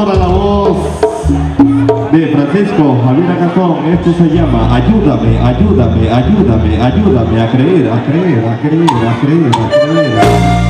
Para la voz de Francisco Javier Cantón, esto se llama Ayúdame, ayúdame, ayúdame, ayúdame a creer, a creer, a creer, a creer, a creer.